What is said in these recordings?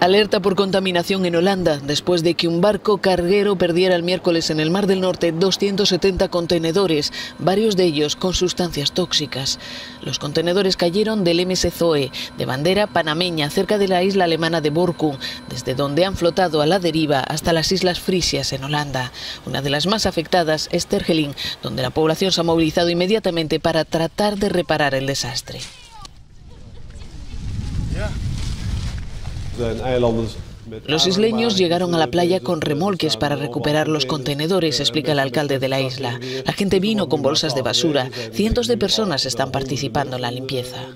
Alerta por contaminación en Holanda después de que un barco carguero perdiera el miércoles en el Mar del Norte 270 contenedores, varios de ellos con sustancias tóxicas. Los contenedores cayeron del MS Zoe, de bandera panameña, cerca de la isla alemana de Borkum, desde donde han flotado a la deriva hasta las Islas Frisias en Holanda. Una de las más afectadas es Tergeling, donde la población se ha movilizado inmediatamente para tratar de reparar el desastre. Los isleños llegaron a la playa con remolques para recuperar los contenedores, explica el alcalde de la isla. La gente vino con bolsas de basura. Cientos de personas están participando en la limpieza.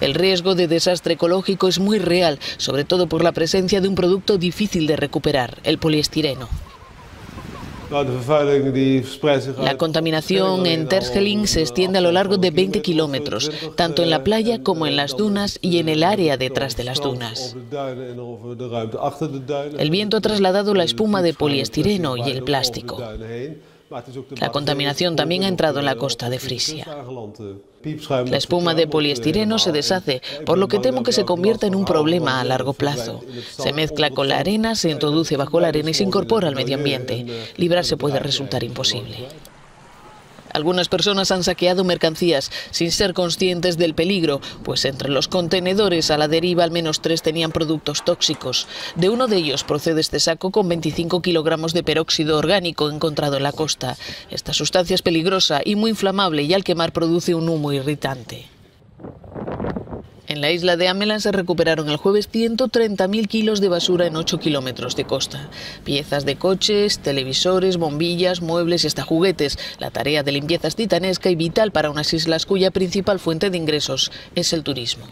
El riesgo de desastre ecológico es muy real, sobre todo por la presencia de un producto difícil de recuperar, el poliestireno. La contaminación en Terschelling se extiende a lo largo de 20 kilómetros, tanto en la playa como en las dunas y en el área detrás de las dunas. El viento ha trasladado la espuma de poliestireno y el plástico. La contaminación también ha entrado en la costa de Frisia. La espuma de poliestireno se deshace, por lo que temo que se convierta en un problema a largo plazo. Se mezcla con la arena, se introduce bajo la arena y se incorpora al medio ambiente. Librarse puede resultar imposible. Algunas personas han saqueado mercancías sin ser conscientes del peligro, pues entre los contenedores a la deriva al menos tres tenían productos tóxicos. De uno de ellos procede este saco con 25 kilogramos de peróxido orgánico encontrado en la costa. Esta sustancia es peligrosa y muy inflamable y al quemar produce un humo irritante. En la isla de Amelan se recuperaron el jueves 130.000 kilos de basura en 8 kilómetros de costa. Piezas de coches, televisores, bombillas, muebles y hasta juguetes. La tarea de limpieza es titanesca y vital para unas islas cuya principal fuente de ingresos es el turismo.